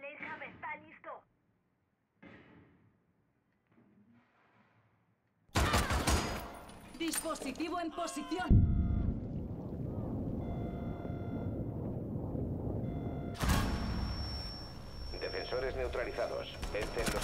Está listo. Dispositivo en posición. Defensores neutralizados. Vencen